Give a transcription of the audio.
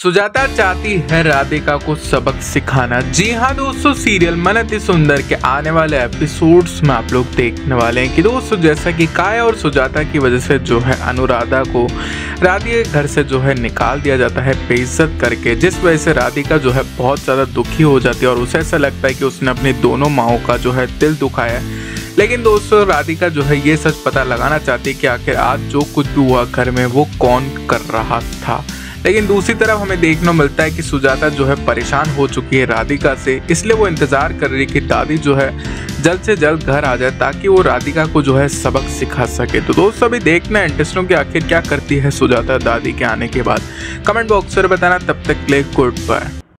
सुजाता चाहती है राधिका को सबक सिखाना। जी हाँ दोस्तों, सीरियल मन अति सुंदर के आने वाले एपिसोड्स में आप लोग देखने वाले हैं कि दोस्तों, जैसा कि काया और सुजाता की वजह से जो है अनुराधा को राधिका के घर से जो है निकाल दिया जाता है बेइज्जत करके, जिस वजह से राधिका जो है बहुत ज़्यादा दुखी हो जाती है और उसे ऐसा लगता है कि उसने अपनी दोनों माओ का जो है दिल दुखाया लेकिन दोस्तों, राधिका जो है ये सच पता लगाना चाहती है कि आखिर आज जो कुछ भी हुआ घर में, वो कौन कर रहा था? लेकिन दूसरी तरफ़ हमें देखने मिलता है कि सुजाता जो है परेशान हो चुकी है राधिका से, इसलिए वो इंतज़ार कर रही कि दादी जो है जल्द से जल्द घर आ जाए ताकि वो राधिका को जो है सबक सिखा सके। तो दोस्तों, अभी देखना है इंटरेस्टिंग कि आखिर क्या करती है सुजाता दादी के आने के बाद। कमेंट बॉक्स पर बताना, तब तक ले गुड बाय।